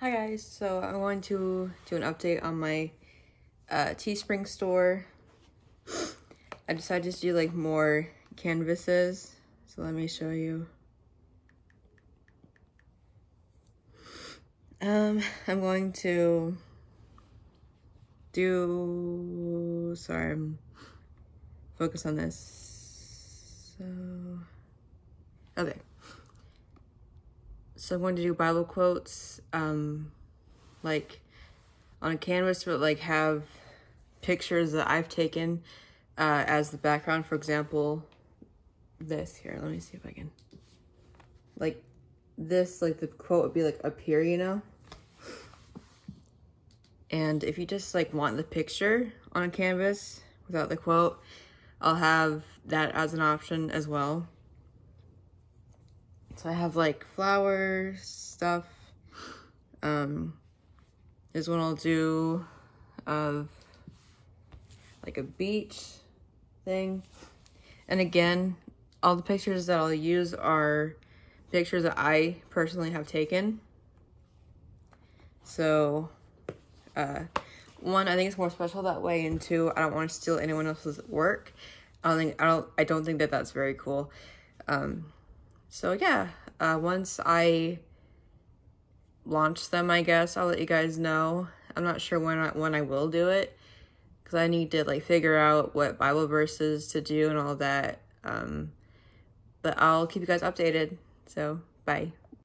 Hi guys, so I want to do an update on my uh, Teespring store. I decided to do like more canvases, so let me show you. Um, I'm going to do, sorry, I'm focus on this. So, okay. So I'm going to do Bible quotes, um, like on a canvas, but like have pictures that I've taken uh, as the background. For example, this here. Let me see if I can. Like this, like the quote would be like up here, you know? And if you just like want the picture on a canvas without the quote, I'll have that as an option as well. So I have like flowers, stuff. Um, this one I'll do of like a beach thing. And again, all the pictures that I'll use are pictures that I personally have taken. So, uh, one, I think it's more special that way, and two, I don't want to steal anyone else's work. I don't think I don't I don't think that that's very cool. Um, so yeah, uh, once I launch them, I guess, I'll let you guys know. I'm not sure when I, when I will do it because I need to like figure out what Bible verses to do and all that. Um, but I'll keep you guys updated. So bye.